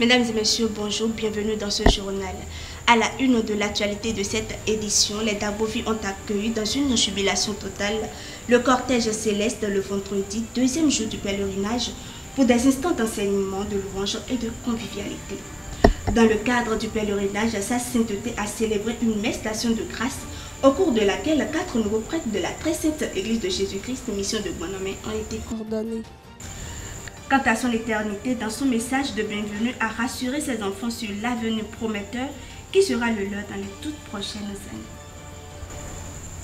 Mesdames et messieurs, bonjour, bienvenue dans ce journal. À la une de l'actualité de cette édition, les Dabovi ont accueilli dans une jubilation totale le cortège céleste le vendredi, deuxième jour du pèlerinage, pour des instants d'enseignement, de louange et de convivialité. Dans le cadre du pèlerinage, sa sainteté a célébré une messe de grâce au cours de laquelle quatre nouveaux prêtres de la très sainte Église de Jésus-Christ, mission de Bonhomme, ont été coordonnés. Quant à son éternité, dans son message de bienvenue, a rassuré ses enfants sur l'avenir prometteur qui sera le leur dans les toutes prochaines années.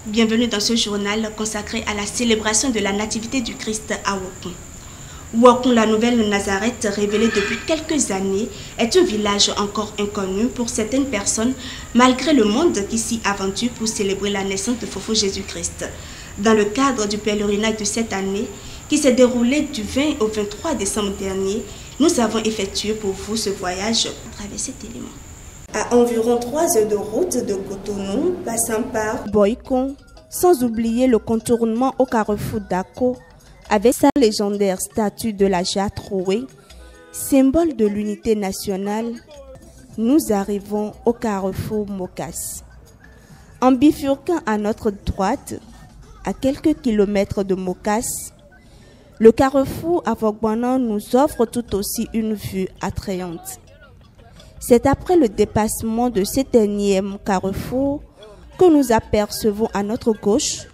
Bienvenue dans ce journal consacré à la célébration de la Nativité du Christ à Wokon. Wokon, la nouvelle Nazareth, révélée depuis quelques années, est un village encore inconnu pour certaines personnes, malgré le monde qui s'y aventure pour célébrer la naissance de Fofo Jésus-Christ. Dans le cadre du pèlerinage de cette année, qui s'est déroulé du 20 au 23 décembre dernier, nous avons effectué pour vous ce voyage à travers cet élément. À environ 3 heures de route de Cotonou, passant par Boycon, sans oublier le contournement au carrefour d'Ako, avec sa légendaire statue de la Jatroué, symbole de l'unité nationale, nous arrivons au carrefour Mokas. En bifurquant à notre droite, à quelques kilomètres de Mokas, le carrefour Avogbanan nous offre tout aussi une vue attrayante. C'est après le dépassement de cet énième carrefour que nous apercevons à notre gauche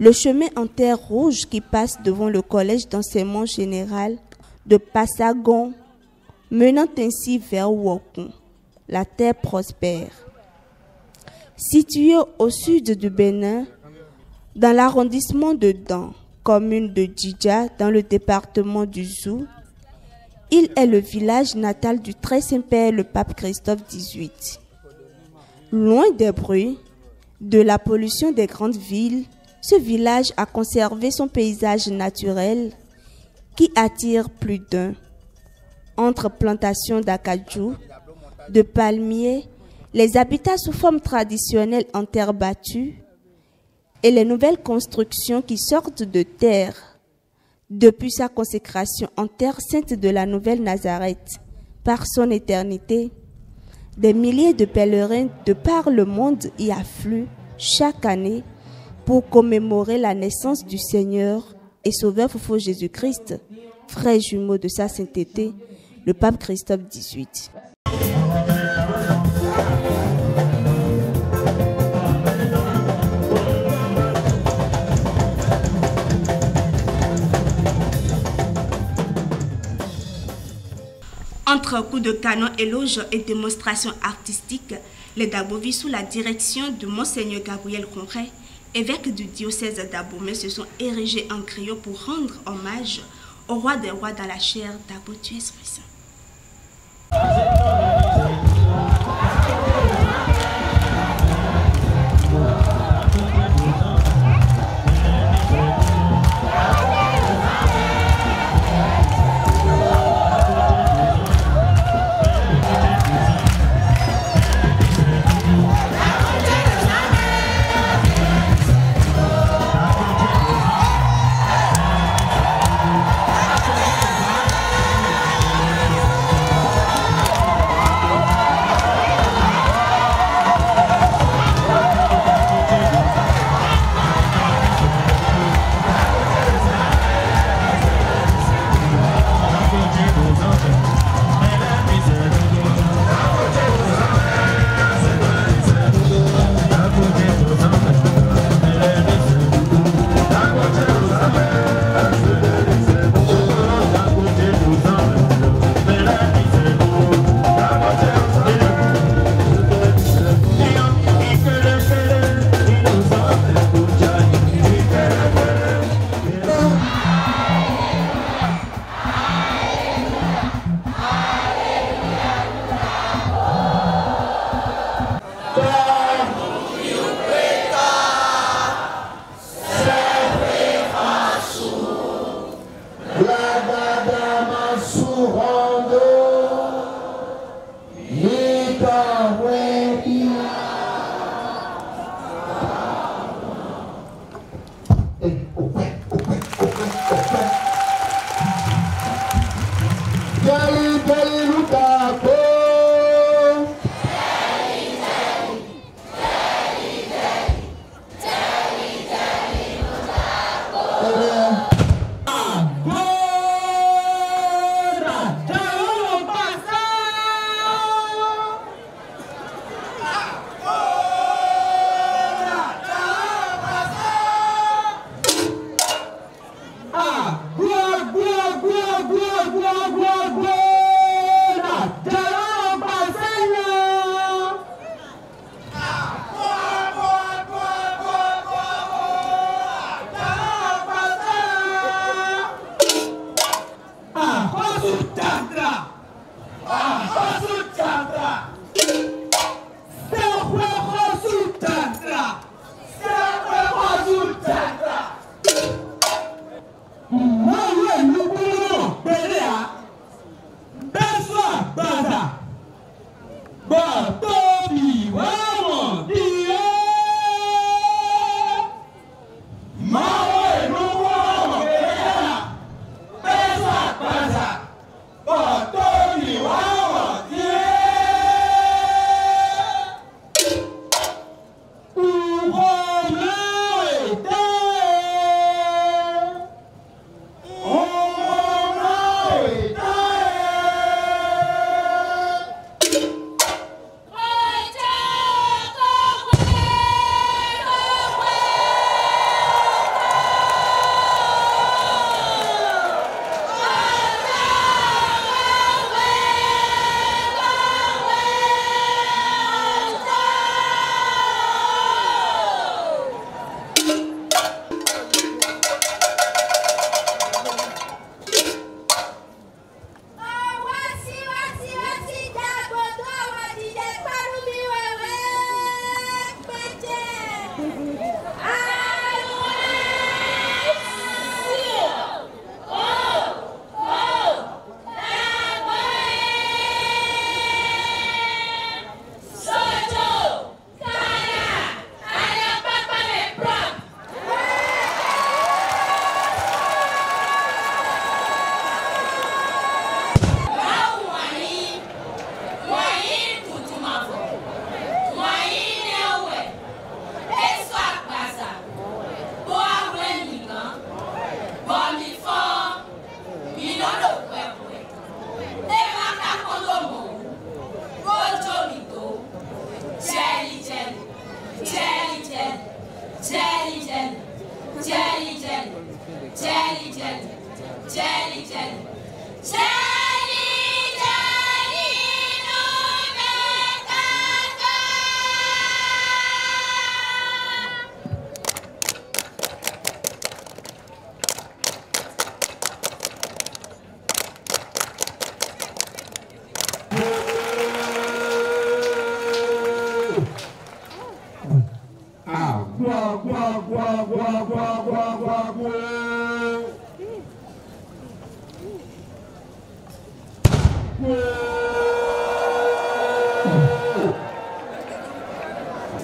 le chemin en terre rouge qui passe devant le collège d'enseignement général de Passagon, menant ainsi vers Wokon, la terre prospère. Situé au sud du Bénin, dans l'arrondissement de Dan, commune de Djidja dans le département du Zou. Il est le village natal du très Saint-Père le pape Christophe XVIII. Loin des bruits, de la pollution des grandes villes, ce village a conservé son paysage naturel qui attire plus d'un. Entre plantations d'acajou, de palmiers, les habitats sous forme traditionnelle en terre battue, et les nouvelles constructions qui sortent de terre depuis sa consécration en terre sainte de la nouvelle Nazareth par son éternité. Des milliers de pèlerins de par le monde y affluent chaque année pour commémorer la naissance du Seigneur et Sauveur Fofo Jésus-Christ, frère jumeau de sa sainteté, le pape Christophe XVIII. Entre coups de canon, éloges et démonstrations artistiques, les Dabovis, sous la direction de Monseigneur Gabriel Conray, évêque du diocèse d'Abomey, se sont érigés en griot pour rendre hommage au roi des rois dans la chair d'Abo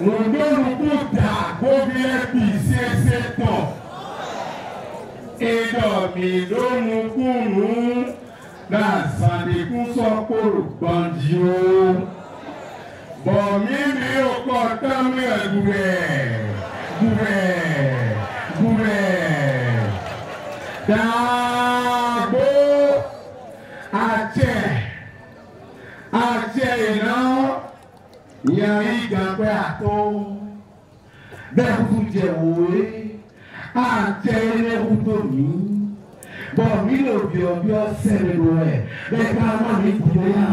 Olórúkúta gómi ẹbí ṣẹṣẹ tọ̀. Ìdọ̀mí ló mú kúrú làṣàdékú sọ kóró gbọ̀njì o. Bọ̀mí mi ò kọ́ tánú ẹ̀ gùrẹ̀ gùrẹ̀ gùrẹ̀. Dàgbò àjẹ. Àjẹ ìnáwó ìyẹn ìgbàgbé àtó bẹ́ẹ̀ kúkú jẹ òwe àjẹ ẹlẹ́kùn tó ní bọ̀ mí lò bí ọbí ọsẹ lẹ́nu rẹ̀. Bẹ́ẹ̀ ká má mi kú ya.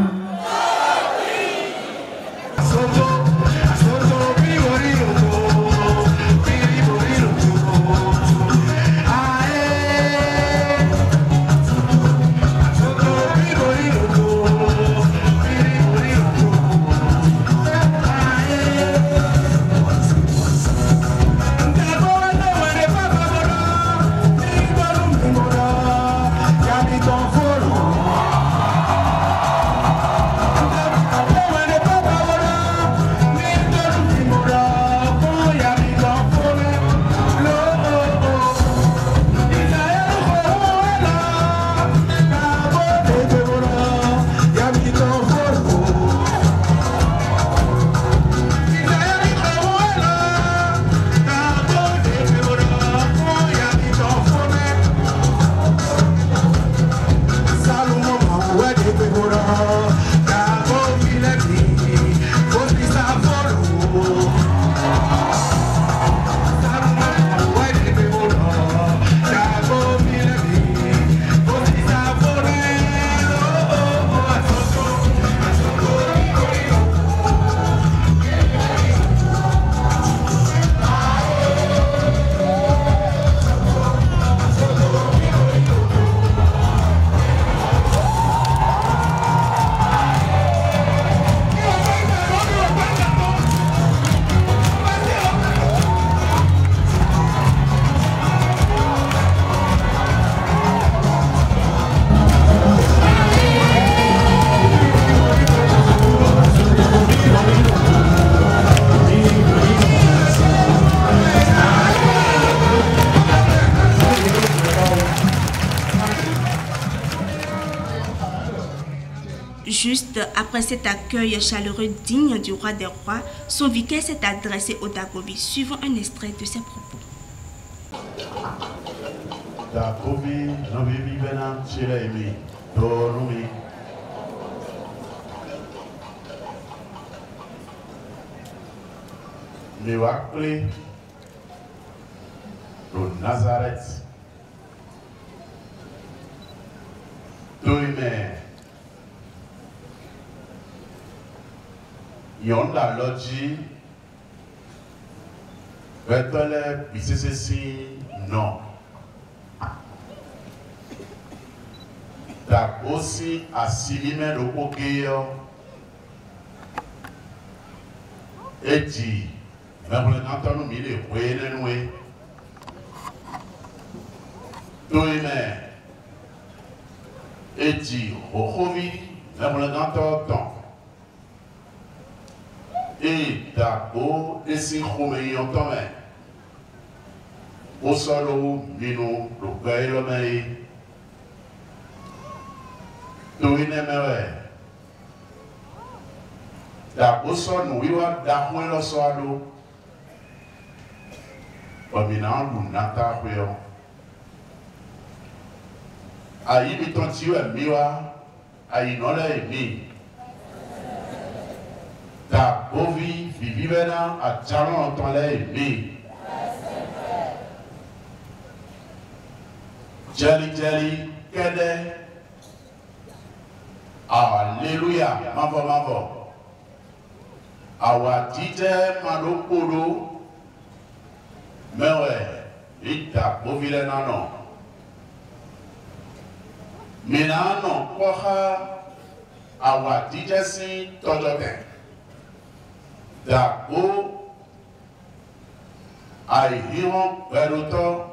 Après cet accueil chaleureux digne du roi des rois, son vicaire s'est adressé au Dagobi, suivant un extrait de ses propos. Nazareth. yɔnda lɔ dzi gbɛtɔ lɛ bisisisi nɔ gakpo si asili mɛ ɖokpo ke yɔ edzi mɛxlẽ gatɔ nu mi le hoe ne nue toe mɛ edzi xoxovi mɛxlẽ gatɔ tɔn idako esikumeyɔtɔmɛ wosɔlɔwo minu lukayelɔmɛ ye toyi nɛmɛwɛ dako sɔnu wiwa dakoe lɔsɔ alo ɔmina alu nata koeɔ ayi mi tɔnti wɛ miwa ayinɔ lɛ mi ta ovi vivi bɛ na a caman tɔn lɛ yen bi. jɛlijɛli kɛdɛ aleluya mabɔ mabɔ awa titɛ maɖo kpoɖo mɛwɛ ita kpovi lɛ nanɔ mina nɔ kɔxa awa titɛ si tɔjɔ tɛ that who are human pẹ̀lútọ́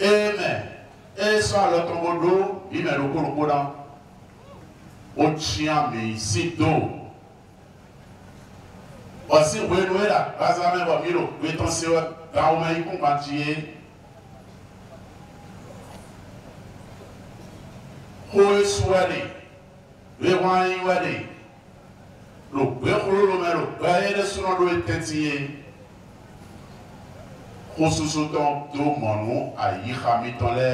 amen. Esu alọtọmọdo imelukurukura o tia mi si do. Ọsi wenu era bazame wọ miro wetan se gawoma ikun kpantie ko esu wẹde wewanyi wẹde lògbẹ́múlòlòmẹ́ lògbẹ́yẹlẹsọ̀rọ̀dọ̀ẹ́tẹ̀tìyẹ kósusutɔ tó mɔnu ayixamitɔ lɛ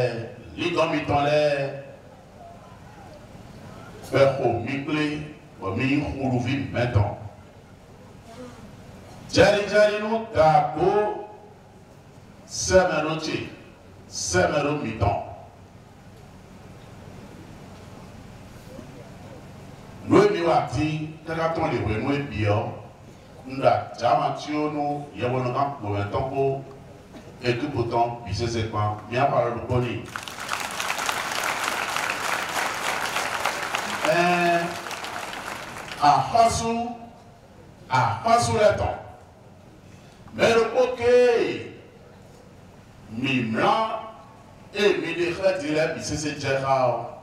ligɔmitɔ lɛ fɛxɔ mikple wɔmi xuluvi mɛtɔ dzɛridzɛrinu gakpo sɛmɛnutsi sɛmɛnumitɔ. Noemi wa ti tɛgɛ tɔn de wɛ noe biɔ nda jama tiyo no yɛbɔnɔ kan gbɔmɛ tɔn ko ekipo tɔn bi sese kpan miya pa. Lɔri kɔni. ɛɛ ahɔsu ahɔsu lɛ tɔn mɛri oke mimla emi de xɛ ti lɛ bi sese tsɛ xa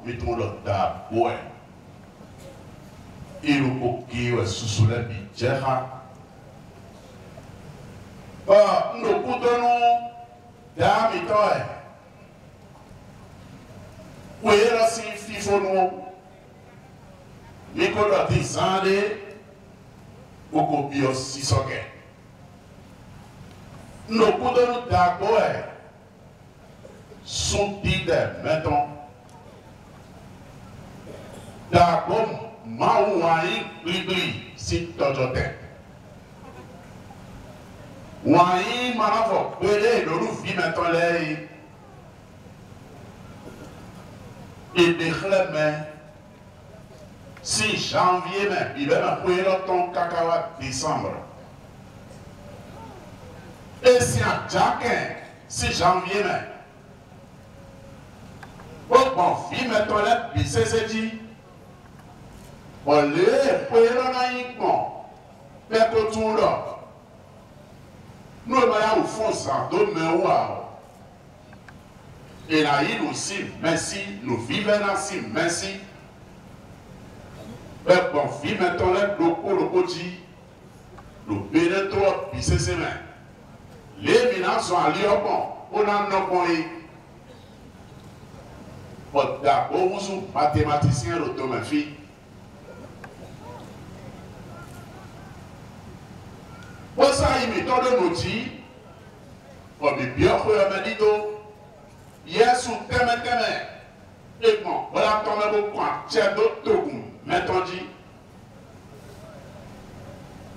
mi tun lɔ da boɛ irukokiwa susula bi cɛ ha. Ɔ ndo kutɔnu daamitɔ e. yɛ o yɛrɛ si fifonu ni ko dɔ ti san de o ko biyɔ sisɔ kɛ ndo kutɔnu daako yɛ e. sun ti dɛ mɛtɔn daako maaw waa ye bilibili si tɔtɔ tɛ waa ye mara fɔ gbede lolu fimɛtɔ lɛ ye ìdèxlẹ̀ mɛ si janvier mɛ ìbɛnna kóye lɔtɔn kakawa décembre esi àjàkɛ si janvier mɛ ó gbɔ̀n fimɛtɔ lɛ bisese dzi ole kwere na ikpọ mekọta ụlọ n'ụlọ ya ufonsa domewu ahụ ena yi nu si mesi nu vive na si mesi. Bẹgbọn vimetɔ lɛ ɖokoɖoko dzi ɖobe ɖe trɔ bi sese me. Leemi na zɔ aliɔgbɔn wona nɔgbɔn ye ɔda owusu mathématicien ɖo dome fi. kposa yi mitɔ ɖe notsi wɔbibiɔxɔyɔ me ɖi do yesu tɛmɛtɛmɛ egbɔn wòle atɔmɛ bo kɔn atsɛ do togun mɛtɔdzi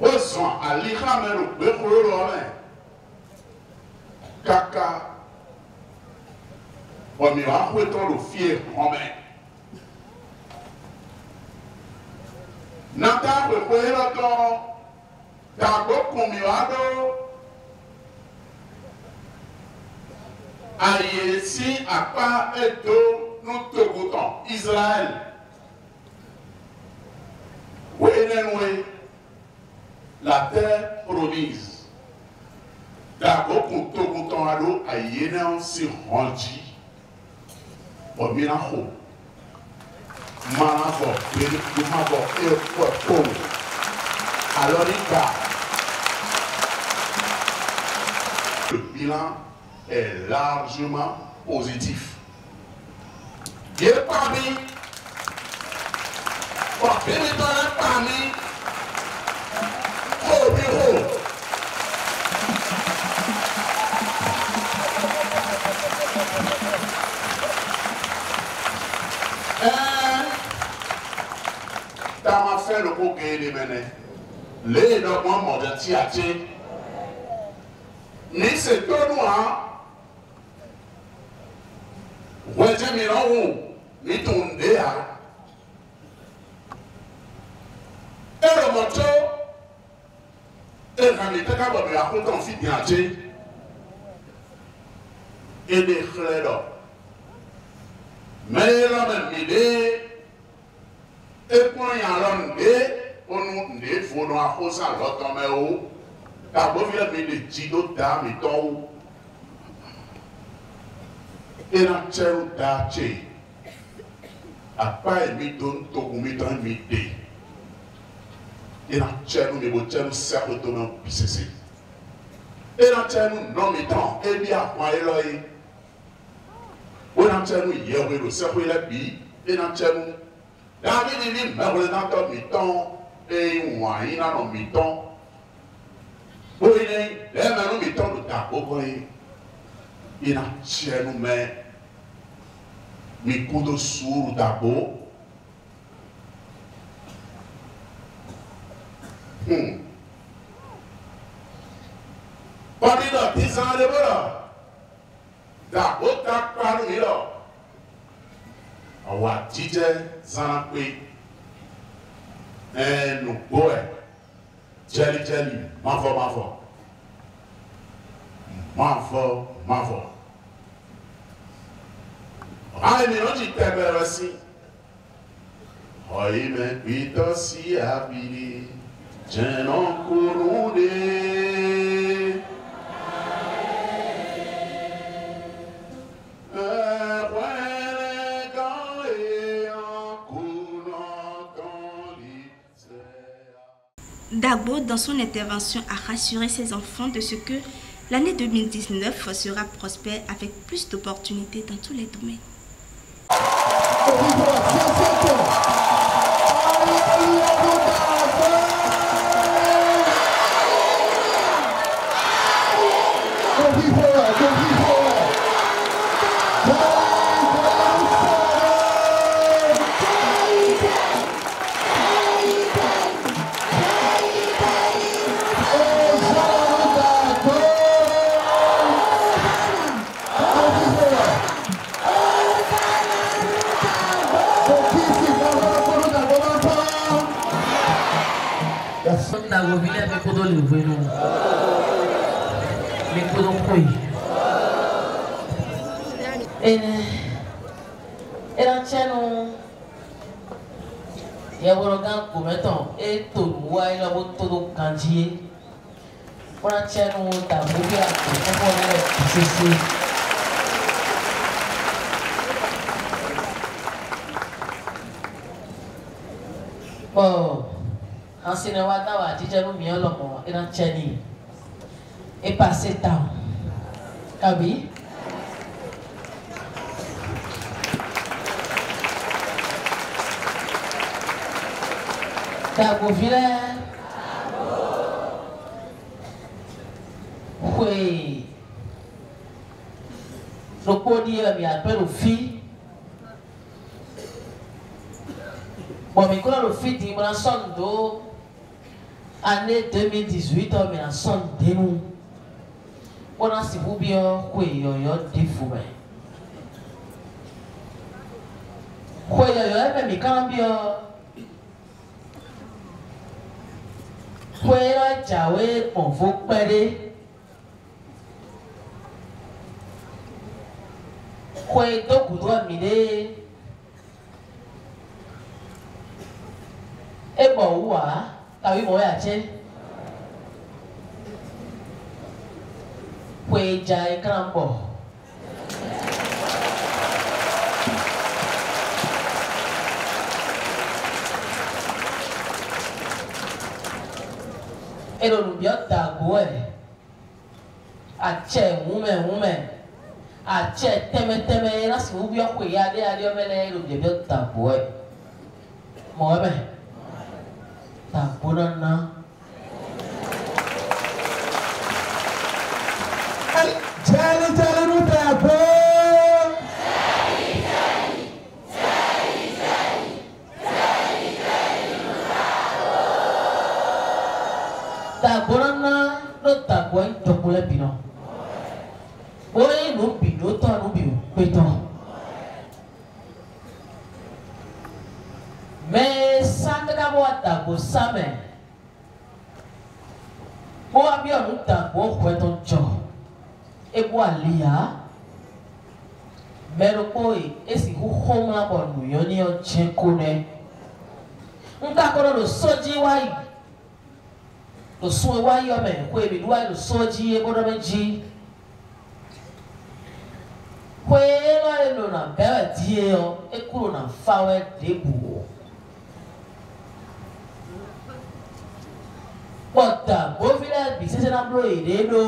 wozɔn alixame ɖo gbɛkolo lɔ mɛ kaka. Wɔmi wòa xoetɔ ɖo fie xɔmɛ nata xoexoe lɔtɔ gàgbó kùnmí wá dó àyè sí àpá ètò nùtòkùtàn Israel wéé nínú wéé la terre promise gàgbó kùn tókùtàn wá dó àyè náà sì hàn jí ọ̀mìnà kù mana bọ̀ gbẹ̀mí gbẹ̀má bọ̀ ẹ̀ pọ̀ pọ̀ alọ́ nígbà. Le bilan est largement positif. Est parmi. Parmi. Au bureau. ta ma fẹ́ ló kó kéde mẹ́nẹ́ léyìn lọ́gbọ́n mọ̀dẹ́ tí nisetɔnua wɛjɛmirawo mitundea eremɔtɔ ehamitɛkabɔbɛ akuntɔn fidiate ebe xlẽ dɔ mɛyɛlɔmɛmide ekplɔ yalɔ nde onu nde fo nɔ ahosa lɔtɔmɛwo agbɔvia mi le dzi ɖo da mi tɔwo ena tsɛwo da tse akpa yi mi do ŋutogu mi dɔn mi de ena tsɛnu mi bo tsɛnu siaƒo do na bi sese. Ena tsɛnu nɔ mi dɔn ebi ahɔn yi lɔ ye ena tsɛnu yewoe do seƒoe lɛ bi ena tsɛnu davi ni mi mɛwlɛ natɔ mi tɔn eye wɔn anyi nanɔ mi tɔn ye lɛɛmɛnu mi tɔnu ta koko ye yina tiɛnu mɛ mi kudo suuru ta ko hmm. Kɔni dɔ ti san de bolo ta o ta kpari mi lɔ awa jijɛ zan pe ɛɛ nugbɔ ɛ jɛlijɛli mafɔmafɔ. Mafọ mafọ mafọ ayi mi lọ́ọ́ ti tẹ̀bẹ̀rẹ̀ sí ọ̀yìn mẹ́ gbìtọ́ sí abiri jẹ̀nà kúrú dé. Dagbo, dans son intervention, a rassuré ses enfants de ce que l'année 2019 sera prospère avec plus d'opportunités dans tous les domaines. bona si bubio kwe yoyo difume kwe yoyo eme mikambio kwe yo jawe mọ̀fó pẹ́rẹ́ kwe dokudo mide ebo uwa tawi mo ya che. Kweja Ikrambo. Ero lubiota goe. Ache mume mume. Ache teme teme na subi okwe ya de ade omele ero lubiota goe. Mobe. Tabuna na. Tẹ́lí tẹ́lí ló tẹ̀ pé. Tagbɔna na ɖo tagbɔ yi dzɔkpo le bi nɔ. Woye nu bi ɖo tɔ nu bi pe tɔ. Mɛ sankaka bɔ tagbɔ sa mɛ. Wo abia egwu aliya merụ kpoi esi huhoma bọnu yoni ochenkune nka kọrọ losoji wayi losun wayi ọmọ ẹkọ ebidu wayi losoji egbọdọ meji kwee lọrẹ lọ na bẹ̀rẹ̀ die ọ ekuro na fawẹ debu ọ kpọta gbọvilẹ bisese na blo ede do.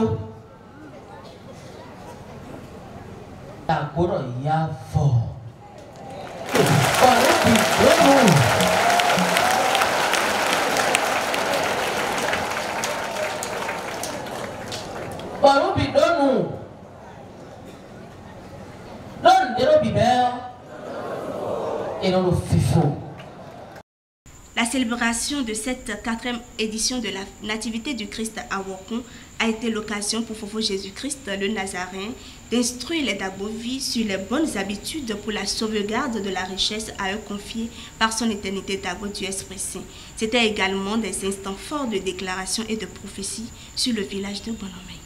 La célébration de cette quatrième édition de la Nativité du Christ à Wokon a été l'occasion pour Fofo Jésus-Christ, le Nazaréen, d'instruire les Dabovi sur les bonnes habitudes pour la sauvegarde de la richesse à eux confiée par son éternité Dabo du Esprit Saint. C'était également des instants forts de déclaration et de prophétie sur le village de Bonomé.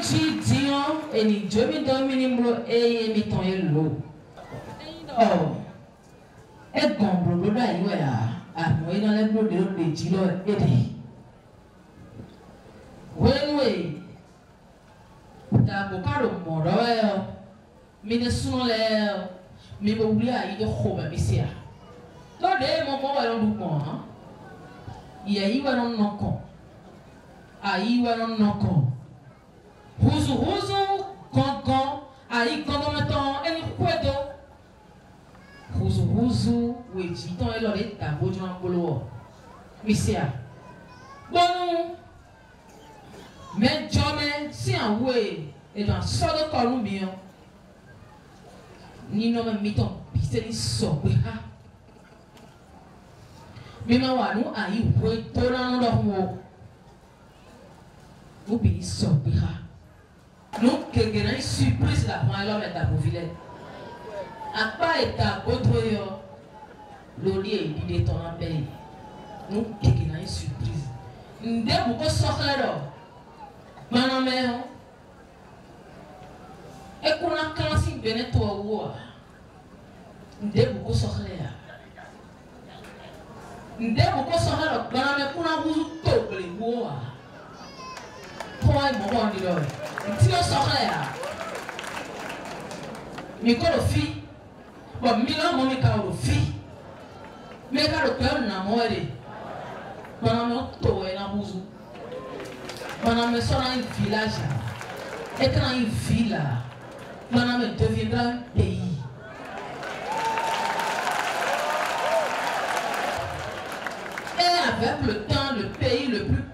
tsi diɔ enidzo mi dɔ mi ni mlɔ eye mi tɔn ye lo ɔ egɔn blodo do ayi wɛ amɔ yi na lɛ blodo do le dzi lɔ ede wenue dabo ka do mɔ dɔ yɛ mi ne sunɔ lɛ mi bɛ wuli ayi de xɔmɛ mi sia lɔɖe mɔ mɔ wɛ lɔ du kɔn yɛ yi wɛ nɔ kɔn ayi wɛ nɔ kɔn huzuhuzu gangan ayi ganganmetɔn eni kukue do huzuhuzu wedzi tɔn elɔ de ta bodzo ankpolo wɔ misia kpɔnu mɛdzɔmɛ si awoe edo asɔdɔ kɔlu miɔ ninɔmɛ mitɔn bise ni sɔgbe ha. Mímá wà nú àyíwò tó lánàá lọ́hùn o obìnrin sọ̀gbìn ha. Nu keke na surprise la fún ayɔlɔ mɛ dabovi lɛ akpa eta bɛ yi nu keke na surprise. Nde buko sɔkɛ dɔ manamɛ ekuna kansi bene to awoa nde buko sɔkɛ ya nde buko sɔkɛ dɔ gbanamɛ kuna wuzu to gbele woa kɔn ye mɔgɔ ni dɔ nti o sɔkɛ ya mi ko do fi bɔn mi la mɔ mi ka o do fi mi ka do kpɛ na mɔ de gbanamɛ to yɛ na wuzu gbanamɛ sɔrɔ un village et ville gbanamɛ deviendra un pays. Et avec le temps, le pays le plus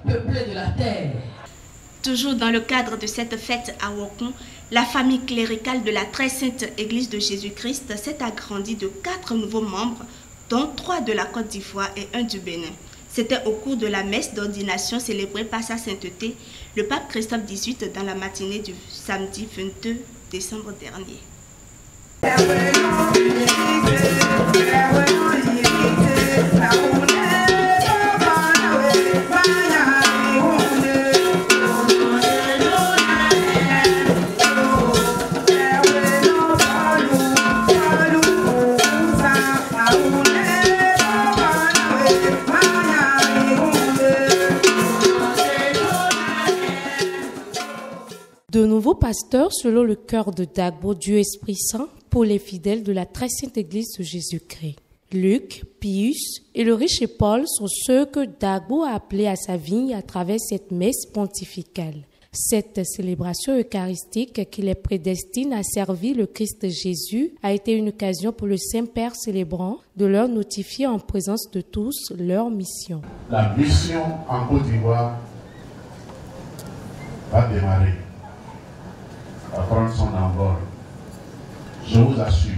Toujours dans le cadre de cette fête à Wokon, la famille cléricale de la très sainte Église de Jésus-Christ s'est agrandie de quatre nouveaux membres, dont trois de la Côte d'Ivoire et un du Bénin. C'était au cours de la messe d'ordination célébrée par sa sainteté, le pape Christophe XVIII, dans la matinée du samedi 22 décembre dernier. Pasteurs selon le cœur de Dagbo, Dieu Esprit Saint, pour les fidèles de la très sainte Église de Jésus-Christ. Luc, Pius et le riche Paul sont ceux que Dagbo a appelés à sa vigne à travers cette messe pontificale. Cette célébration eucharistique qui les prédestine à servir le Christ Jésus a été une occasion pour le Saint-Père célébrant de leur notifier en présence de tous leur mission. La mission en Côte d'Ivoire va démarrer, va prendre son envol. Je vous assure.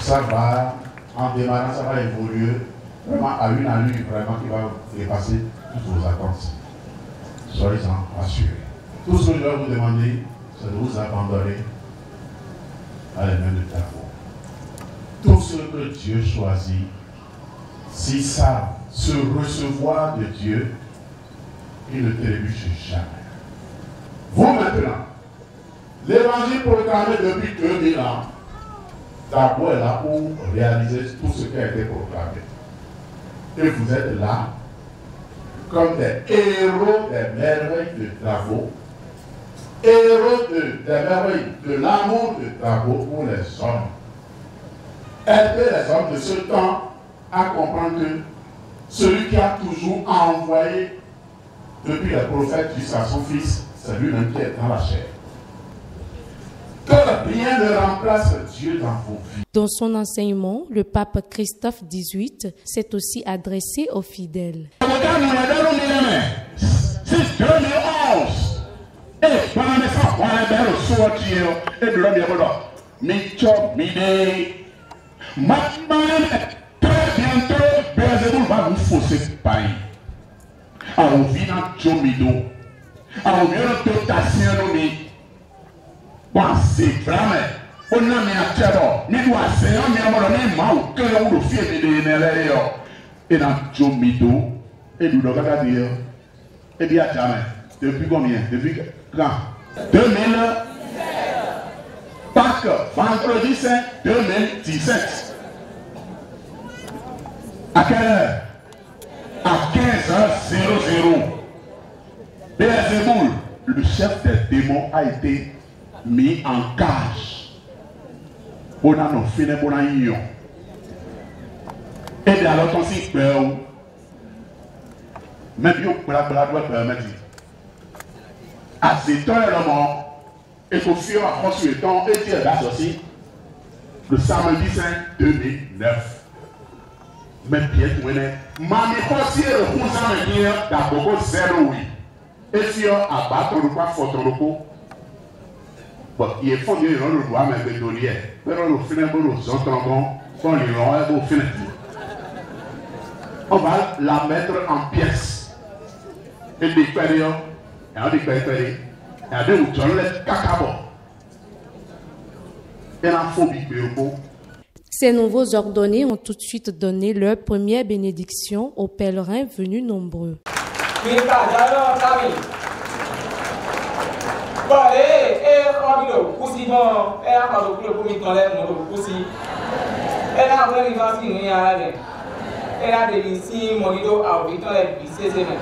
Ça va, en démarrant, ça va évoluer vraiment à une allure vraiment qui va dépasser toutes vos attentes. Soyez-en assurés. Tout ce que je vais vous demander, c'est de vous abandonner à la main de Tafo. Tout ce que Dieu choisit, si ça se recevoir de Dieu, il ne trébuche jamais. Vous maintenant, l'évangile proclamé depuis 2000 ans, d'abord est là pour réaliser tout ce qui a été proclamé. Et vous êtes là comme des héros des merveilles de travaux, héros de, des merveilles de l'amour de travaux pour les hommes. Aidez les hommes de ce temps à comprendre que celui qui a toujours envoyé depuis les prophètes jusqu'à son fils, c'est lui-même qui est dans la chair. Que rien ne remplace Dieu dans vos vies. Dans son enseignement, le pape Christophe XVIII s'est aussi adressé aux fidèles. Since 2011, et pendant les fois, on a bien le sortir et de l'homme est Mi chop, mi dé. Maintenant, très bientôt, va vous fausser pareil. Alors, on vient de nous, Bon, c'est vraiment. On a mis un tiers, mais doit c'est un mémoire, mais moi, que l'on le fait de l'énergie. Et dans Jomido, et nous devons dire, et bien jamais. Depuis combien? Depuis quand? 2000 Pâques, vendredi saint 2017. À quelle heure? À 15h00. Le chef des démons, a été mis en cage. On a on a. Et bien alors, on s'y perd. Même yo blabla doit permettre. À ce temps-là, et qu'au fur et à temps, et Dieu est aussi, le samedi saint 2009. Mais bien, tu vois, Mami Kossi est le cousin de Dieu d'Aboko zéro oui. Et si on a battu le pas photo le coup, il est fondé dans le droit, mais de donner. Mais on le finit pour nous entendre, on lui rend un beau finir. On va la mettre en pièces. Et des périodes, et on dit périodes, et on dit où tu as cacabo. Et la phobie, Ces nouveaux ordonnés ont tout de suite donné leur première bénédiction aux pèlerins venus nombreux. Mikadana Tami. Bọ̀dé ẹ rọ́bì lò kú sí mọ́ ẹ á pàdé kúlò kú mi tán lẹ́nu lò kú sí. Ẹ náà wọ́n rí fásitì ní ara rẹ̀. Ẹ náà dèbí sí mọ̀lídó àwòrán tán ẹ̀ bí ṣe ṣe mẹ̀.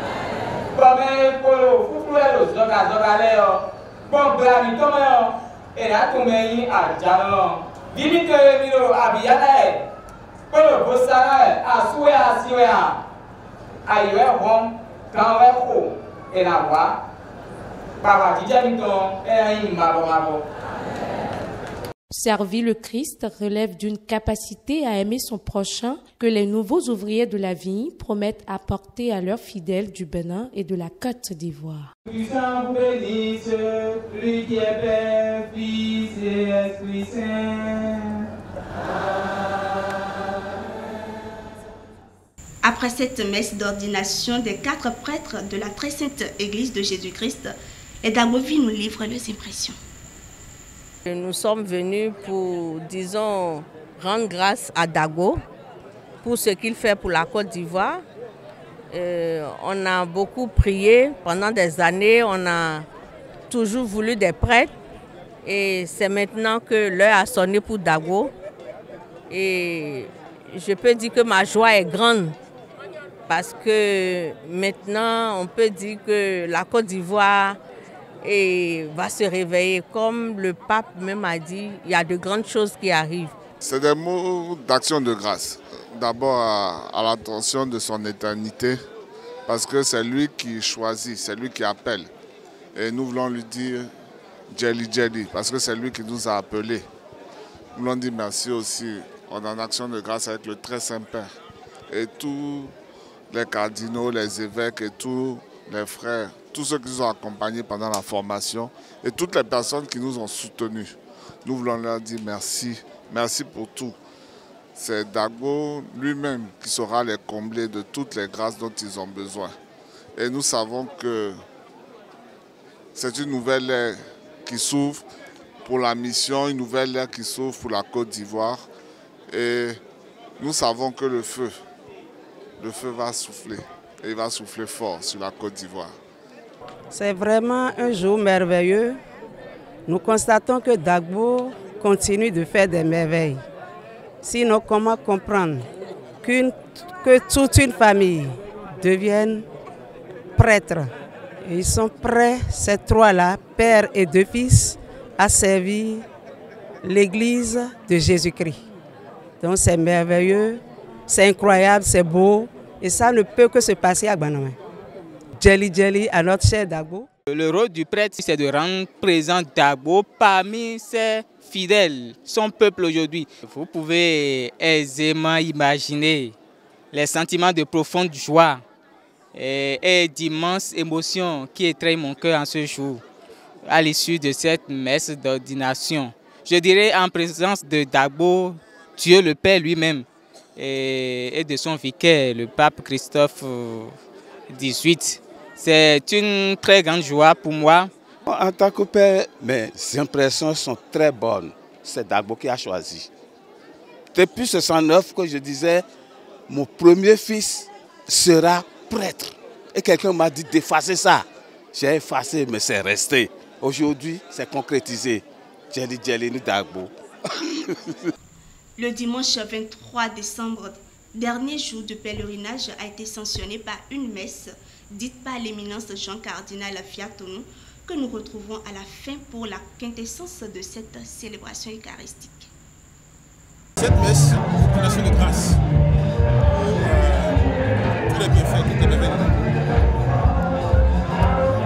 Bọ̀dé kolo fúfú ẹ̀ lò dọ́ka dọ́ka lẹ́ ọ. Bọ́n gbéra mi tọ́mọ́ ẹ̀ ọ. Ẹ náà tún mẹ́ yín àjà lọ. Bíbí tó yẹ mi lò àbíyá ẹ̀. Kolo bó sára ẹ̀ àsúwẹ̀ àsíwẹ̀ à. Àyọ̀ ẹ̀. Kan mi ẹ̀yìn màbọ̀màbọ̀. Servir le Christ relève d'une capacité à aimer son prochain que les nouveaux ouvriers de la vigne promettent apporter à leurs fidèles du Bénin et de la Côte d'Ivoire. Fils et Esprit Saint. Après cette messe d'ordination des quatre prêtres de la très sainte Église de Jésus-Christ, les Damovi nous livrent leurs impressions. Nous sommes venus pour, disons, rendre grâce à Dago pour ce qu'il fait pour la Côte d'Ivoire. Euh, on a beaucoup prié pendant des années, on a toujours voulu des prêtres et c'est maintenant que l'heure a sonné pour Dago. Et je peux dire que ma joie est grande parce que maintenant on peut dire que la Côte d'Ivoire et va se réveiller. Comme le pape même a dit, il y a de grandes choses qui arrivent. C'est des mots d'action de grâce. D'abord à, l'attention de son éternité, parce que c'est lui qui choisit, c'est lui qui appelle. Et nous voulons lui dire Jelly Jelly, parce que c'est lui qui nous a appelés. Nous voulons dire merci aussi. On est en action de grâce avec le très Saint-Père et tous les cardinaux, les évêques et tous les frères, tous ceux qui nous ont accompagnés pendant la formation et toutes les personnes qui nous ont soutenus. Nous voulons leur dire merci, merci pour tout. C'est Dago lui-même qui saura les combler de toutes les grâces dont ils ont besoin. Et nous savons que c'est une nouvelle ère qui s'ouvre pour la mission, une nouvelle ère qui s'ouvre pour la Côte d'Ivoire. Et nous savons que le feu, le feu va souffler. Et il va souffler fort sur la Côte d'Ivoire. C'est vraiment un jour merveilleux. Nous constatons que Dagbo continue de faire des merveilles. Sinon, comment comprendre que toute une famille devienne prêtre? Ils sont prêts, ces trois-là, père et deux fils, à servir l'Église de Jésus-Christ. Donc c'est merveilleux, c'est incroyable, c'est beau. Et ça ne peut que se passer à Gbanamé. Jelly Jelly à notre cher Dagbo. Le rôle du prêtre, c'est de rendre présent Dagbo parmi ses fidèles, son peuple aujourd'hui. Vous pouvez aisément imaginer les sentiments de profonde joie et, et d'immenses émotions qui étreignent mon cœur en ce jour, à l'issue de cette messe d'ordination. Je dirais en présence de Dagbo, Dieu le Père lui-même, et, de son vicaire, le pape Christophe euh, XVIII. C'est une très grande joie pour moi. En tant que père, mes impressions sont très bonnes. C'est Dagbo qui a choisi. Depuis 69 que je disais, mon premier fils sera prêtre. Et quelqu'un m'a dit d'effacer ça. J'ai effacé, mais c'est resté. Aujourd'hui, c'est concrétisé. Jelly Jelly Dagbo. Le dimanche 23 décembre, dernier jour de pèlerinage, a été sanctionné par une messe dite par l'éminence Jean Cardinal Fiatonou que nous retrouvons à la fin pour la quintessence de cette célébration eucharistique. Cette messe est une action de grâce pour tous les bienfaits, les merveilles.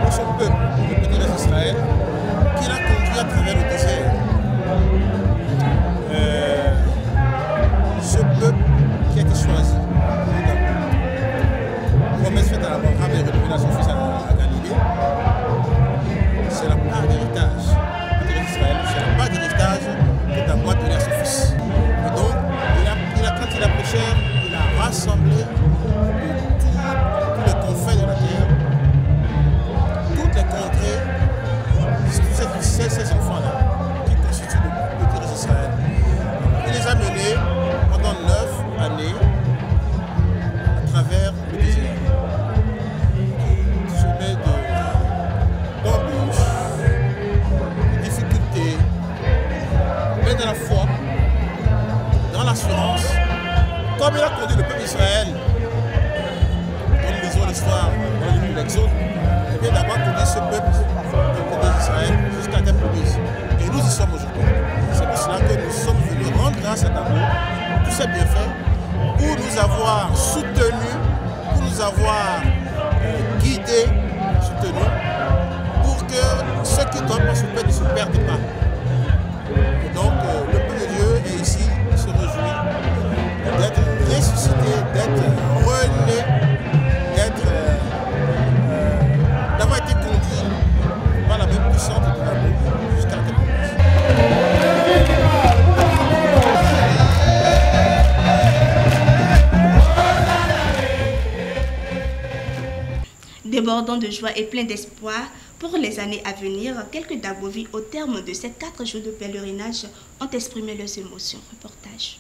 Pour son peuple, le reste d'Israël, qui l'a conduit à travers le désert. À son fils à, à Galilée, avoir soutenus, pour nous avoir euh, guidés, soutenus, pour que ceux qui donnent par ce peuple ne se perdent pas. Débordant de joie et plein d'espoir pour les années à venir, quelques Dabovi, au terme de ces quatre jours de pèlerinage, ont exprimé leurs émotions. Reportage.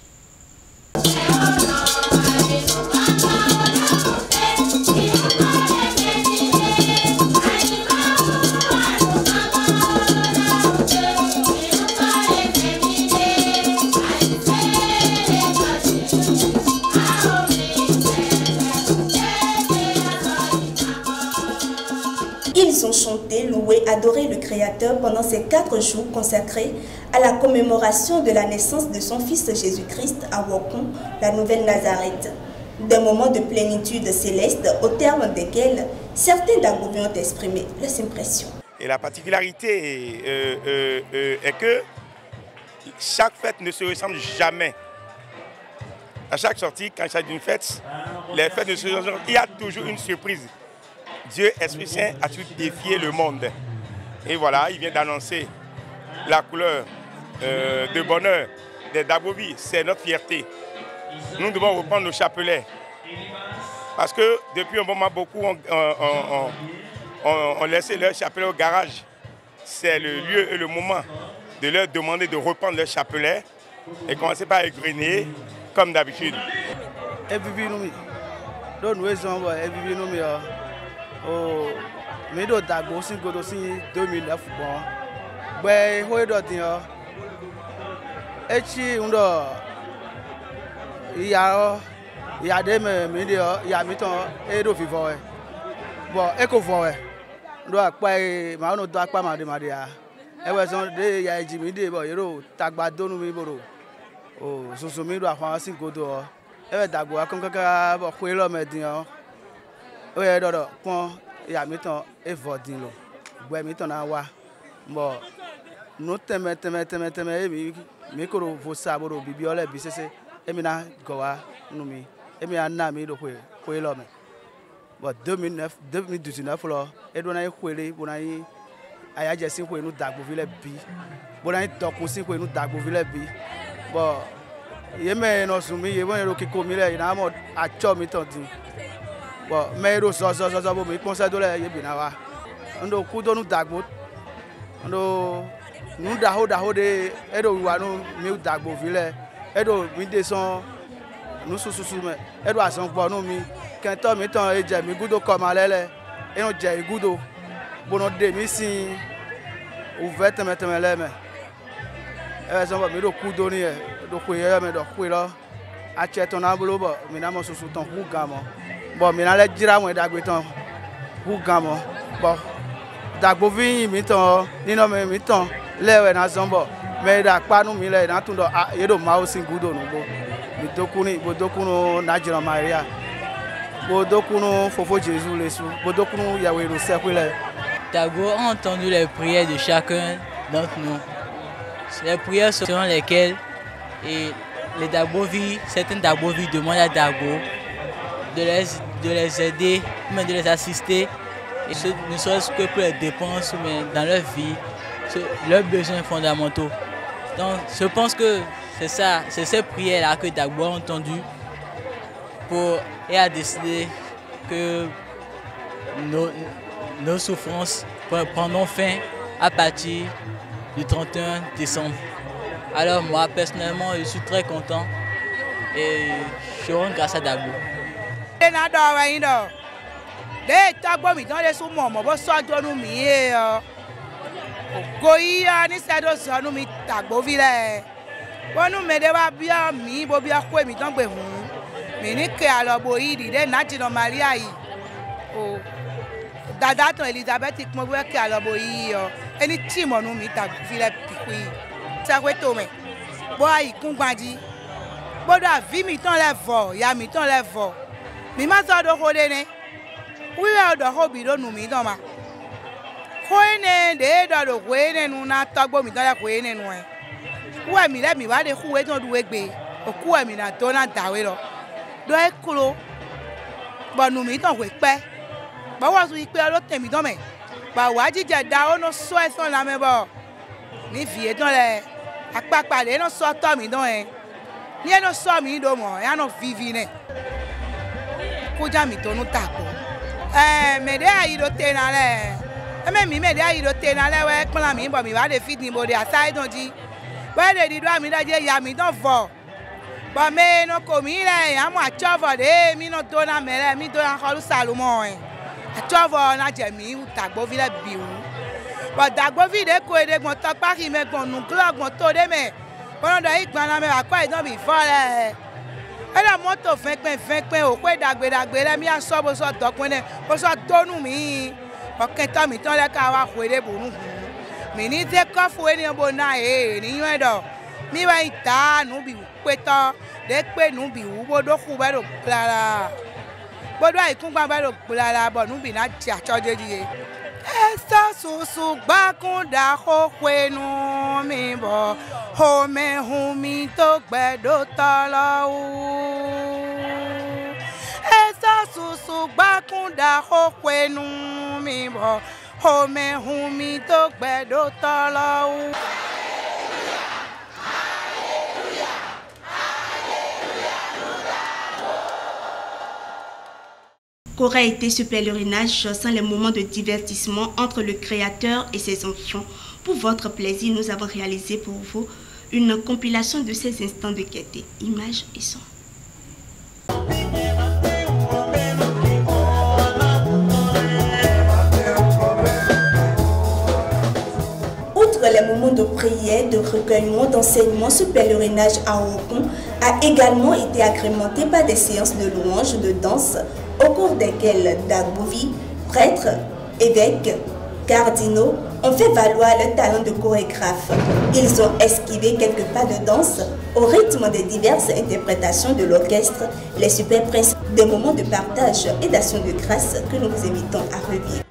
Pendant ces quatre jours consacrés à la commémoration de la naissance de son Fils Jésus-Christ à Wokon, la Nouvelle Nazareth. Des moments de plénitude céleste au terme desquels certains d'Agobi ont exprimé leurs impressions. Et la particularité euh, euh, euh, est que chaque fête ne se ressemble jamais. À chaque sortie, quand il s'agit d'une fête, les fêtes ne se ressemblent Il y a toujours une surprise. Dieu, Esprit Saint, a tout défié le monde. Et voilà, il vient d'annoncer la couleur de bonheur des Dagobi. C'est notre fierté. Nous devons reprendre nos chapelets. Parce que depuis un moment, beaucoup ont laissé leur chapelet au garage. C'est le lieu et le moment de leur demander de reprendre leur chapelet et commencer par égrener comme d'habitude. Mi do dagbo si godo si 2009 gbọn gbẹ hoe dọ. Din ọ etsi ŋdɔ iya ọ iya ɖe me mi ɖe ọ iya mi tɔ eɖo vivɔ wɛ bɔn eko vɔ wɛ ɖo akpa yi maa no do akpa ma ɖe ma ɖe ya ewɛ sɔn ɖe ya dzi mi ɖe bɔ yeɖo tagba do nu mi bo ɖo o soso mi ɖo afɔ si godo ọ. Ewɛ dagbo akɔ kaka bɔ hoe lɔ me din ọ oyɛ ɖɔ ɖɔ kpɔn ya mi tɔ evɔ din lo gbɛ mi tɔ na wa bɔn nu tɛmɛ tɛmɛ tɛmɛ tɛmɛ emi mi koro vo sa bo ɖo bibi ɔlɛ bi sese emi na gɔ wa nu mi emi ana mi ɖo hoe hoe lɔ me bɔn deux mille neuf deux mille dix neuf lɔ na ye hoe le bona ye ayadze si hoe nu dagbovi lɛ bi bona ye tɔkun si hoe nu dagbovi lɛ bi bɔn yeme nɔ sun mi ye bɔn ye ɖo kiko mi lɛ yina mɔ atsɔ mi tɔ di bɔn mɛ ye ɖo zɔzɔzɔzɔ bo mi kpɔnsɛ do lɛ ye bina wa ŋdo kudo nu dagbo. Ŋdo nu ɖaho ɖaho ɖe eɖo wa nu mi dagbovi lɛ eɖo mi de sɔn nusususu me. Eɖo azɔn gbɔ nu mi. Kɛntɔ mi tɔn edze mi gudo kɔma lɛ lɛ eno dze gudo. Bono de mi si ovɛ tɛmɛtɛmɛ lɛ me. Ewɛ sɔn bɔ mi ɖo kudo ni yɛ ɖo koe yɛ me ɖɔ koe lɔ atsɛ tɔn na bolo bɔ mi na mɔ susu tɔn ʋu gã mɔ Dago a entendu les prières de chacun d'entre nous. Les prières selon lesquelles et les certains demandent à Dago de les, de les aider, même de les assister, ne serait-ce que pour les dépenses, mais dans leur vie, leurs besoins fondamentaux. Donc je pense que c'est ça, c'est ces prières-là que Dagbo a entendues pour, et a décidé que nos, nos souffrances prendront fin à partir du 31 décembre. Alors moi personnellement je suis très content et je rends grâce à Dagbo. de na dɔ wɛ yin dɔ de tɔgbɔ mi tɔn de sun mɔmɔ bó sɔjɔ nu mi ye yɔ ògo yi yɔ ní sɛdo sɔ nu mi tagbovi lɛ wọnú mi de wa bia mi bo bia kó mi tɔn gbè hùn mi ní ke alɔbo yi di de nàti nɔ maria yi o dada tɔn elizabeth kpɔn bó ke alɔbo yi yɔ eni tí mɔ nu mi tagbovi lɛ pikui sɛgbɛ me. mɛ bó ayi kún gbadzi gbódò àvi mi tɔn lɛ vɔ ya mi tɔn lɛ vɔ mi ma zɔ ɖo xo ɖe ne wi yɔ ɖɔ xo bi ɖo nu mi dɔ ma xoe ne ɖe ɖɔ ɖo xoe ne nu na tɔgbo mi dɔ ya xoe ne nua wo mi ɖe mi wa ɖe xu we. Dɔ ɖu egbe oku mi na do na dawe lɔ ɖo eklo bɔ nu mi dɔ hoe kpɛ bɔ wɔ su yi alo tɛ dɔ mɛ bɔ wa dzidze da wo no sɔ esɔn la mɛ bɔ ni vie dɔ lɛ akpakpa ɖe no sɔ tɔ mi dɔ yɛ ni no sɔ mi ɖo mɔ ya no vivi nɛ kojami tonu takpo eh mede ayi do tena le eme mi mede ayi do tena le we kpla mi bo mi wa de fit ni bo de asai don ji. We de di do mi da je ya mi don vo. Bo me no ko mi le ya mo achovo de mi no do na mele mi do an holu salomo e. na je mi takpo vi le bi wu bo dagbo vi de ko ede gbon tokpa ki me gbon nu glo gbon to de me. Bonodo igban na me wa ko idan bi fo le ɛna mɔto fɛnkpɛn fɛnkpɛn o. Kɔ ɛdagbeɖagbe lɛ mía sɔ bo sɔ dɔkpɛn lɛ bo sɔ tonu mi. Ɔkɛtɔ mi tɔn lɛ ka wa xoe ɖe bonu hu mi ni de kɔfu eni bo na ye ni nyɔɛ dɔ mi wa yi ta nubi kpetɔ ɖe kpe nubi wu bo ɖo ku bɛ ɖo gblala bo ɖo ayi kungba bɛ ɖo gblala bɔ nubi na dzi atsɔ dzedzi ye. ɛsɛ susu gbakun da xoxoe nu mi. Homehun mi tó gbẹdọ̀ tọ́ lọ́wọ́ ẹsẹ ṣoṣo gbàkúndà kó pinnu mi bọ̀ homehun mi tó gbẹdọ̀ tọ́ lọ́wọ́. Qu'aurait été ce pèlerinage sans les moments de divertissement entre le Créateur et ses enfants? Pour votre plaisir, nous avons réalisé pour vous une compilation de ces instants de quête, images et sons. Outre les moments de prière, de recueillement, d'enseignement, ce pèlerinage à Hong a également été agrémenté par des séances de louanges, de danse, au cours desquelles Dagbouvi, prêtres, évêques, cardinaux ont fait valoir leur talent de chorégraphe. Ils ont esquivé quelques pas de danse au rythme des diverses interprétations de l'orchestre, les super des moments de partage et d'action de grâce que nous vous invitons à revivre.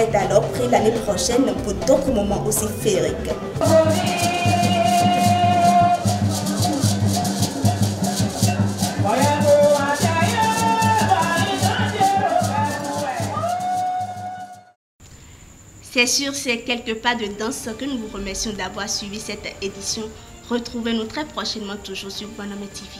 Est alors pris l'année prochaine pour d'autres moments aussi féeriques. C'est sur ces quelques pas de danse que nous vous remercions d'avoir suivi cette édition. Retrouvez-nous très prochainement toujours sur Bonhomme TV.